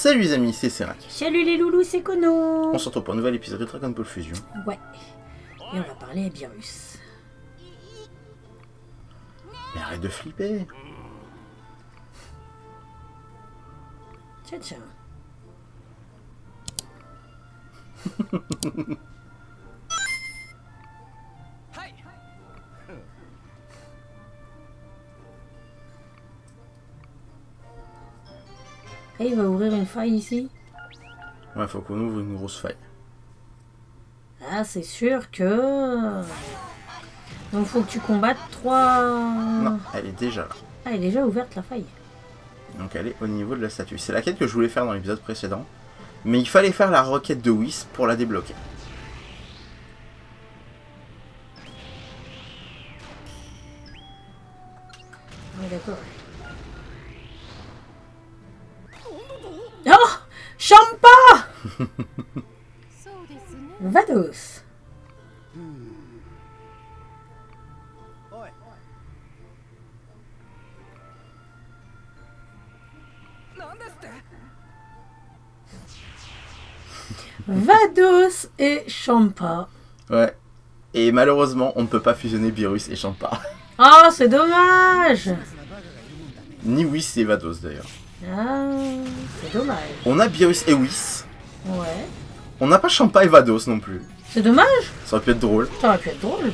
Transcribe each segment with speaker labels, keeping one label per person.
Speaker 1: Salut les amis, c'est Serac.
Speaker 2: Salut les loulous, c'est Kono
Speaker 1: On se retrouve pour un nouvel épisode de Dragon Ball Fusion.
Speaker 2: Ouais. Et on va parler à Virus.
Speaker 1: Mais arrête de flipper
Speaker 2: Tiens, tiens. Et il va ouvrir une faille ici.
Speaker 1: Ouais, faut qu'on ouvre une grosse faille.
Speaker 2: Ah, c'est sûr que... Donc faut que tu combattes trois...
Speaker 1: Non, elle est déjà là.
Speaker 2: Ah, elle est déjà ouverte la faille.
Speaker 1: Donc elle est au niveau de la statue. C'est la quête que je voulais faire dans l'épisode précédent. Mais il fallait faire la requête de Whis pour la débloquer.
Speaker 2: Ouais, d'accord. Vados Vados et Champa.
Speaker 1: Ouais. Et malheureusement, on ne peut pas fusionner Virus et Champa.
Speaker 2: Oh, c'est dommage
Speaker 1: Ni Whis et Vados d'ailleurs.
Speaker 2: Ah, c'est dommage.
Speaker 1: On a Virus et Whis,
Speaker 2: Ouais.
Speaker 1: On n'a pas Champa et Vados non plus.
Speaker 2: C'est dommage
Speaker 1: Ça aurait pu être drôle.
Speaker 2: Ça aurait pu être drôle.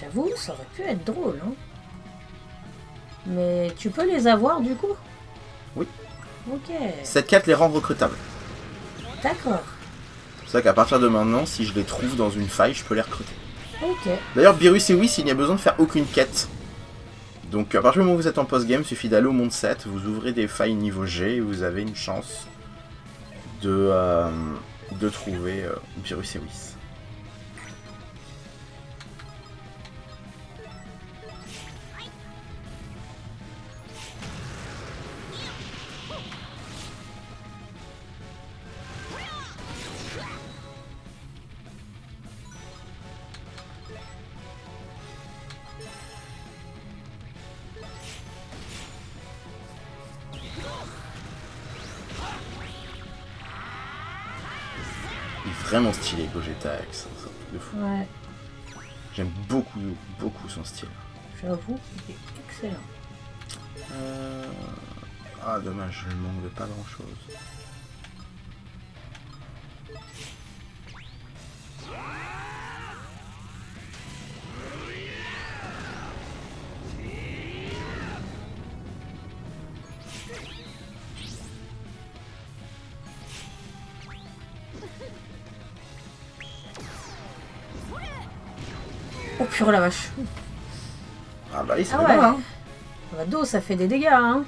Speaker 2: J'avoue, ça aurait pu être drôle, hein. Mais tu peux les avoir du coup?
Speaker 1: Oui.
Speaker 2: Ok,
Speaker 1: Cette quête les rend recrutables.
Speaker 2: d'accord.
Speaker 1: C'est vrai qu'à partir de maintenant, si je les trouve dans une faille, je peux les recruter.
Speaker 2: Ok.
Speaker 1: D'ailleurs, Virus et Whis, il n'y a besoin de faire aucune quête. Donc à partir du moment où vous êtes en post-game, il suffit d'aller au monde 7, vous ouvrez des failles niveau G et vous avez une chance de, euh, de trouver euh, et. Vraiment stylé Gogeta X, c'est un truc de fou.
Speaker 2: Ouais,
Speaker 1: J'aime beaucoup, beaucoup son style.
Speaker 2: j'avoue, il est excellent.
Speaker 1: Euh, Ah dommage, je manque de pas grand
Speaker 2: Oh purée la vache.
Speaker 1: Ah bah oui, c'est
Speaker 2: Ah ouais.
Speaker 1: hein.
Speaker 2: Vado, ça fait des dégâts, hein.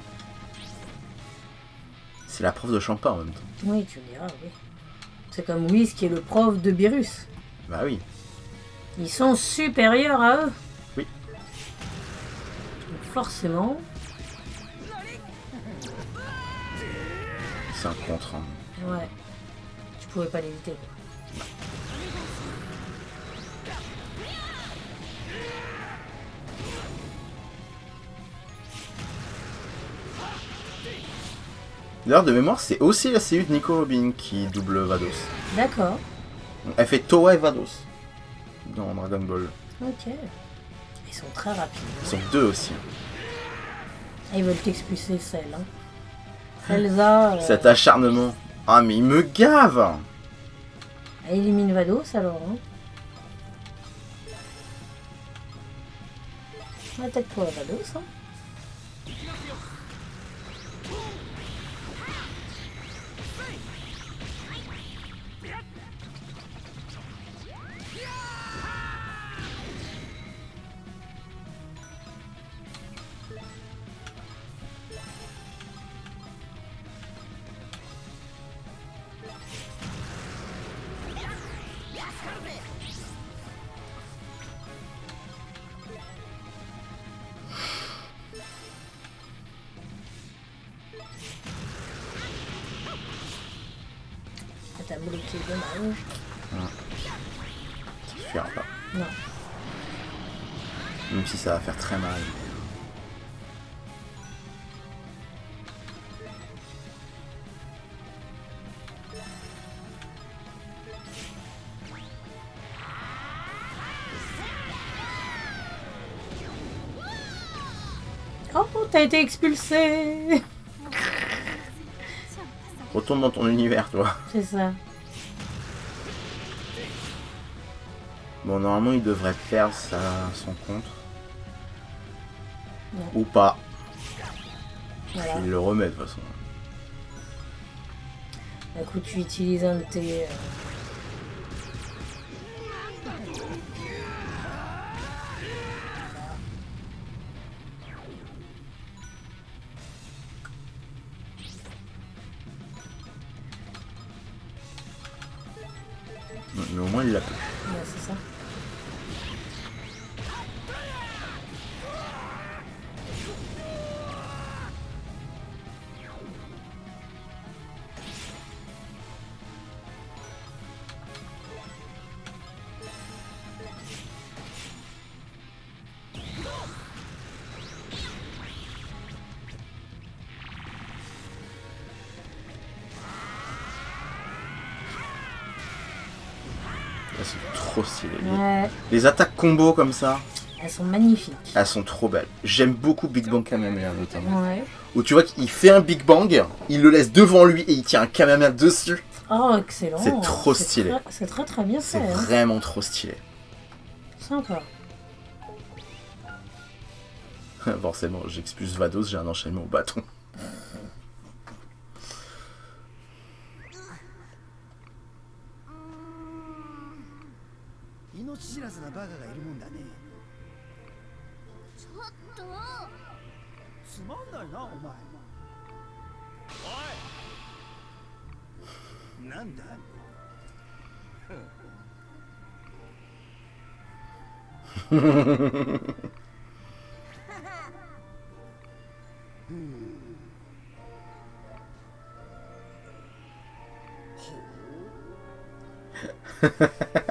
Speaker 1: C'est la prof de Champa en même temps.
Speaker 2: Oui, tu me diras, oui. C'est comme Whis qui est le prof de Virus.
Speaker 1: Bah oui.
Speaker 2: Ils sont supérieurs à eux.
Speaker 1: Oui.
Speaker 2: Donc forcément,
Speaker 1: C'est un contre. hein.
Speaker 2: ouais. Tu pouvais pas l'éviter.
Speaker 1: D'ailleurs, de mémoire, c'est aussi la CU de Nico Robin qui double Vados.
Speaker 2: D'accord.
Speaker 1: Elle fait Towa et Vados dans Dragon Ball.
Speaker 2: Ok. Ils sont très rapides.
Speaker 1: Ils sont deux aussi.
Speaker 2: Ah, Ils veulent t'expulser celle. Hein. Elsa, euh,
Speaker 1: Cet acharnement. Ah, mais il me gave
Speaker 2: elle élimine Vados alors. Hein. Attaque-toi Vados. Hein. t'a bloqué, dommage.
Speaker 1: Ah. Tu fuiras pas.
Speaker 2: Non.
Speaker 1: Même si ça va faire très mal.
Speaker 2: Oh, t'as été expulsé
Speaker 1: Retourne dans ton univers, toi.
Speaker 2: C'est ça.
Speaker 1: Bon, normalement, il devrait perdre sa- son contre.
Speaker 2: Non.
Speaker 1: Ou pas.
Speaker 2: Voilà.
Speaker 1: Il le remet de toute façon.
Speaker 2: D'un coup, tu utilises un de tes... euh,
Speaker 1: trop stylées. Les-
Speaker 2: Ouais,
Speaker 1: Les attaques combo comme ça,
Speaker 2: elles sont magnifiques.
Speaker 1: elles sont trop belles. J'aime beaucoup Big Bang Kamehameha notamment.
Speaker 2: Ouais.
Speaker 1: Où tu vois qu'il fait un Big Bang, il le laisse devant lui et il tient un Kamehameha dessus.
Speaker 2: Oh, excellent.
Speaker 1: C'est trop stylé.
Speaker 2: C'est très très bien
Speaker 1: C'est
Speaker 2: fait. Hein.
Speaker 1: vraiment trop stylé.
Speaker 2: Sympa.
Speaker 1: Forcément, j'expulse Vados, j'ai un enchaînement au bâton.
Speaker 3: なバカがいるもんだね。
Speaker 4: ちょっと。
Speaker 3: つまんないなお前。おい。なんだ？許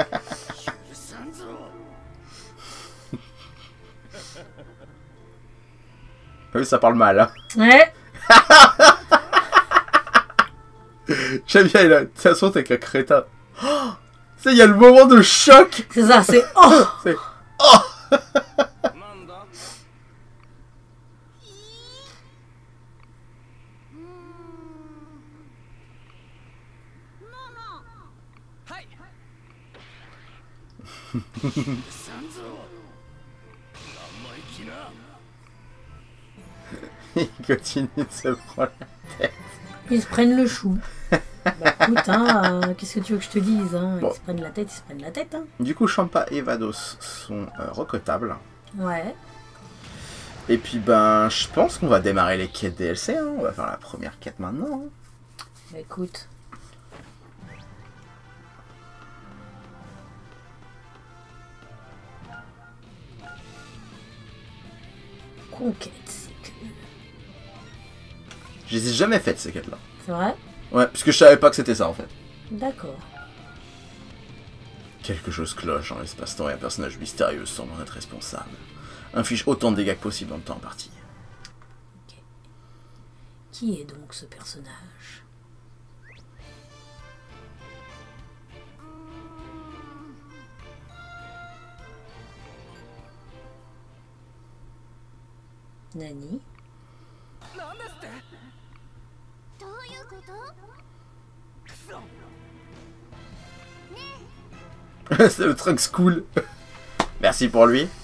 Speaker 1: Oui, ça parle mal. Hein.
Speaker 2: Ouais.
Speaker 1: J'aime bien, a- de toute façon, t'es qu'un crétin. Oh tu sais, il y a le moment de choc.
Speaker 2: C'est ça, c'est... Oh
Speaker 1: C'est il continue de se prendre.
Speaker 2: Ils se prennent le chou. Bah écoute, hein, euh, qu'est-ce que tu veux que je te dise hein?
Speaker 1: Bon.
Speaker 2: Ils se prennent la tête, ils se prennent la tête. Hein.
Speaker 1: Du coup, Champa et Vados sont euh, recotables.
Speaker 2: Ouais.
Speaker 1: Et puis, ben, je pense qu'on va démarrer les quêtes DLC. hein. On va faire la première quête maintenant. hein.
Speaker 2: Bah écoute. Conquête.
Speaker 1: Je les ai jamais faites, ces quêtes-là.
Speaker 2: C'est vrai?
Speaker 1: Ouais, puisque je savais pas que c'était ça, en fait.
Speaker 2: D'accord.
Speaker 1: Quelque chose cloche en l'espace-temps et un personnage mystérieux semble en être responsable. Inflige autant de dégâts que possible dans le temps imparti. Okay.
Speaker 2: Qui est donc ce personnage? Nani?
Speaker 4: ってどういうことくそ
Speaker 1: C'est le Trunks cool. Merci pour lui.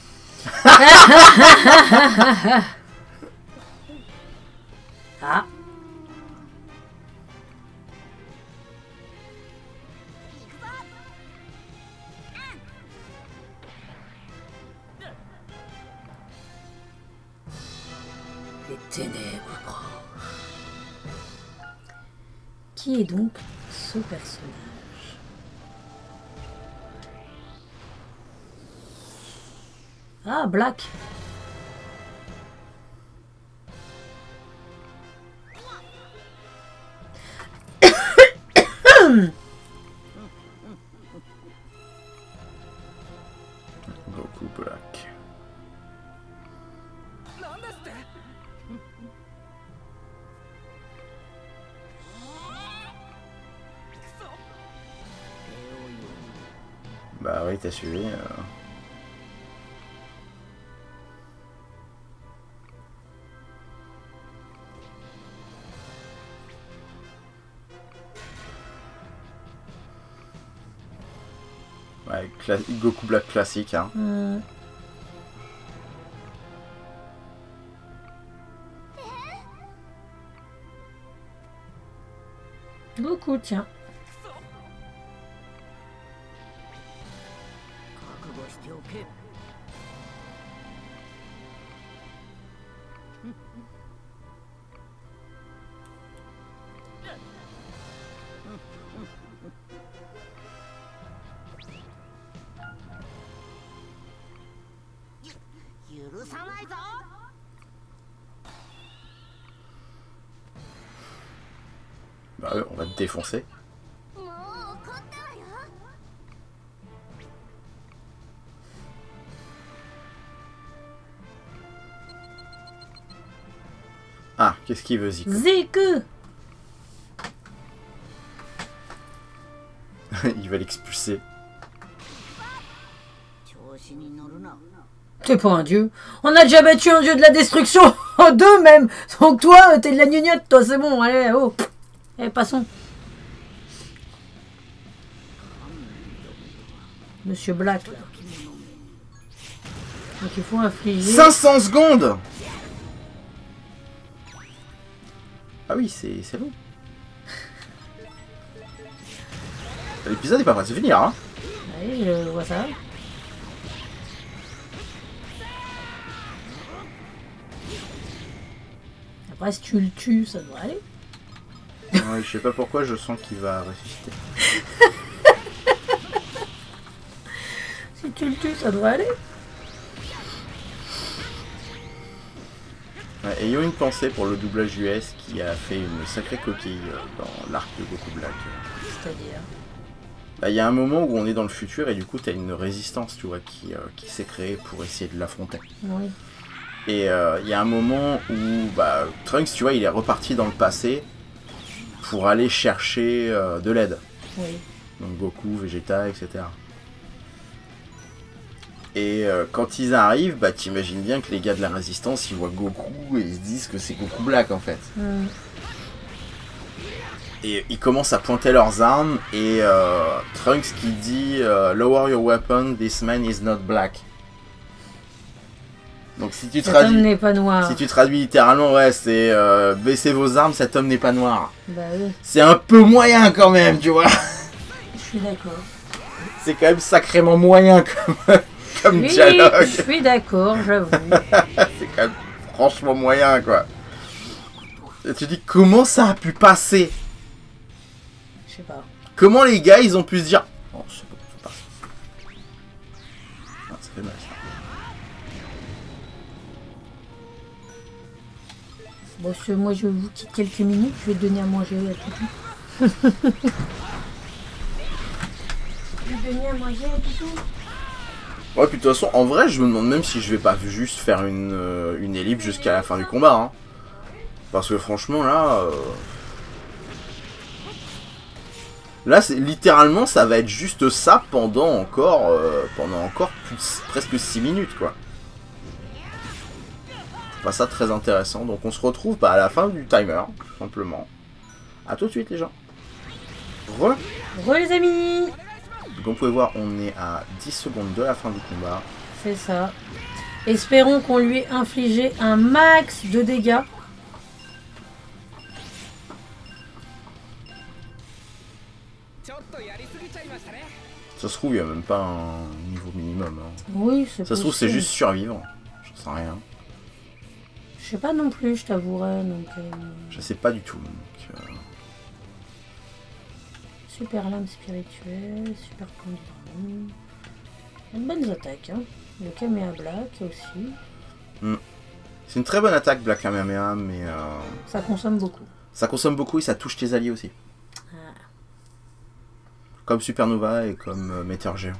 Speaker 2: Ah Les ténèbres Qui est donc ce personnage Ah, Black
Speaker 1: Goku Black. Euh. Goku Black classique, hein.
Speaker 2: Mm. Goku, tiens.
Speaker 1: Bah ouais, on va te défoncer. Ah, qu'est-ce qu'il veut
Speaker 2: Ziku
Speaker 1: Il va l'expulser.
Speaker 2: T'es pas un dieu. On a déjà battu un dieu de la destruction. en Deux même. Donc toi, t'es de la gnognotte, toi, c'est bon. Allez, oh. Allez, passons. Monsieur Black, là. Donc il faut infliger...
Speaker 1: 500 secondes Ah oui, c'est c'est long. L'épisode est pas prêt de se finir, hein
Speaker 2: Oui, je vois ça. Après, si tu le tues, ça devrait aller.
Speaker 1: Je sais pas pourquoi, je sens qu'il va ressusciter.
Speaker 2: Si tu le tues, ça devrait aller.
Speaker 1: Ouais, ayons une pensée pour le doublage US qui a fait une sacrée coquille euh, dans l'arc de Goku Black.
Speaker 2: C'est-à-dire...
Speaker 1: Bah, Il y a un moment où on est dans le futur et du coup t'as une résistance tu vois qui, euh, qui s'est créée pour essayer de l'affronter.
Speaker 2: Oui.
Speaker 1: Et euh, il y a un moment où bah, Trunks tu vois il est reparti dans le passé pour aller chercher euh, de l'aide.
Speaker 2: Oui.
Speaker 1: Donc Goku, Vegeta, etc. Et euh, quand ils arrivent, bah t'imagines bien que les gars de la résistance ils voient Goku et ils se disent que c'est Goku Black en fait.
Speaker 2: Hmm.
Speaker 1: Et ils commencent à pointer leurs armes et euh, Trunks qui dit Lower your weapon, this man is not black. Donc si tu
Speaker 2: Cet homme
Speaker 1: traduis,
Speaker 2: n'est pas noir.
Speaker 1: si tu traduis littéralement, ouais, c'est euh, baissez vos armes, cet homme n'est pas noir.
Speaker 2: Bah oui,
Speaker 1: C'est un peu moyen quand même, tu vois.
Speaker 2: je suis d'accord.
Speaker 1: C'est quand même sacrément moyen comme, comme
Speaker 2: Oui,
Speaker 1: dialogue.
Speaker 2: je suis d'accord, j'avoue.
Speaker 1: C'est quand même franchement moyen, quoi. Et tu dis comment ça a pu passer?
Speaker 2: Je sais pas.
Speaker 1: Comment les gars ils ont pu se dire Oh c'est bon, ça passe. Ah, ça fait mal
Speaker 2: Bon, ce- moi je vous quitte quelques minutes, je vais te donner à manger à tout. je vais donner à manger à tout.
Speaker 1: Ouais puis de toute façon en vrai je me demande même si je vais pas juste faire une, euh, une ellipse jusqu'à la fin du combat hein. Parce que franchement là euh, Là c'est littéralement ça va être juste ça pendant encore euh, pendant encore plus- presque 6 minutes quoi. Pas ça très intéressant donc on se retrouve bah, à la fin du timer tout simplement. A tout de suite les gens. Re
Speaker 2: Re les amis
Speaker 1: Donc on pouvez voir, on est à 10 secondes de la fin du combat.
Speaker 2: C'est ça. Espérons qu'on lui ait infligé un max de dégâts.
Speaker 1: Ça se trouve, il n'y a même pas un niveau minimum. hein.
Speaker 2: Oui, c'est
Speaker 1: Ça se trouve, c'est juste survivre. J'en sais rien.
Speaker 2: Je sais pas non plus, je t'avouerai. Donc, euh,
Speaker 1: Je sais pas du tout. donc, euh,
Speaker 2: super lame spirituelle, super point de dragon. Une bonne attaque, hein. Le Kamea Black aussi.
Speaker 1: C'est une très bonne attaque, Black Kamehameha, mais euh,
Speaker 2: Ça consomme beaucoup.
Speaker 1: ça consomme beaucoup et ça touche tes alliés aussi.
Speaker 2: Ah.
Speaker 1: Comme Supernova et comme Meteor Géant.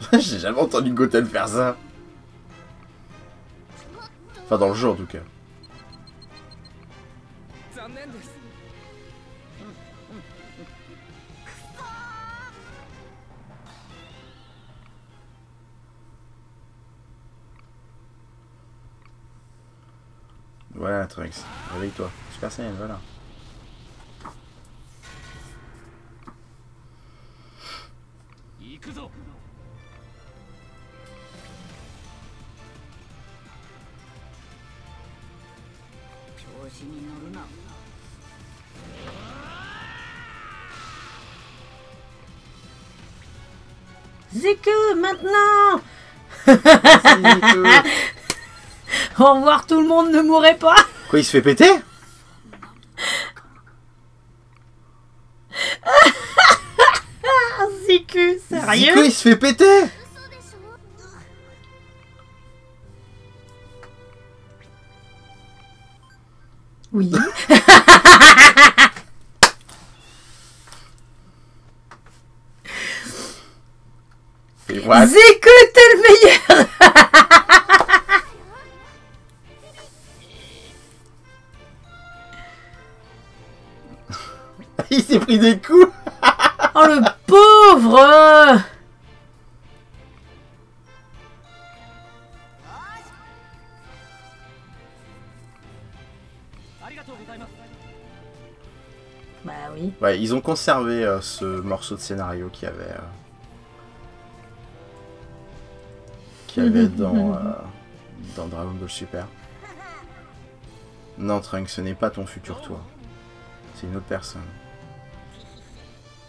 Speaker 1: J'ai jamais entendu Goten faire ça. Enfin, dans le jeu en tout cas. Voilà, Trunks. Réveille-toi. Super Saiyan, voilà.
Speaker 2: Ziku, maintenant!
Speaker 1: Ziku.
Speaker 2: Au revoir tout le monde, ne mourrez pas!
Speaker 1: Quoi, il se fait péter?
Speaker 2: Ah, Ziku, sérieux?
Speaker 1: Ziku, il se fait péter
Speaker 2: Oui.
Speaker 1: Et what
Speaker 2: t'es le meilleur.
Speaker 1: Il s'est pris des coups.
Speaker 2: Oh le pauvre
Speaker 1: Ouais, ils ont conservé euh, ce morceau de scénario qu'il y avait... euh, qu'il y avait dans, euh, dans Dragon Ball Super. Non, Trunks, ce n'est pas ton futur toi. C'est une autre personne.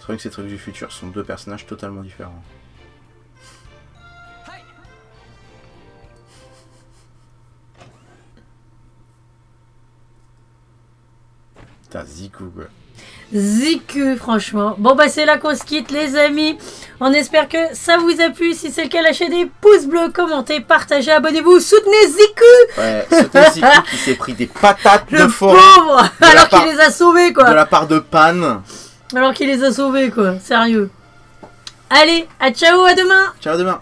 Speaker 1: Trunks et Trunks du futur sont deux personnages totalement différents. Putain, Ziku, quoi.
Speaker 2: Ziku, franchement. Bon, bah, c'est là qu'on se quitte, les amis. On espère que ça vous a plu. Si c'est le cas, lâchez des pouces bleus, commentez, partagez, abonnez-vous, soutenez Ziku,
Speaker 1: Ouais, c'était Ziku qui s'est pris des patates de
Speaker 2: le
Speaker 1: forêt
Speaker 2: pauvre, alors qu'il les a sauvés,
Speaker 1: de
Speaker 2: quoi.
Speaker 1: la part de Pan.
Speaker 2: Alors qu'il les a sauvés, quoi. Sérieux. Allez, à ciao, à demain.
Speaker 1: Ciao, à demain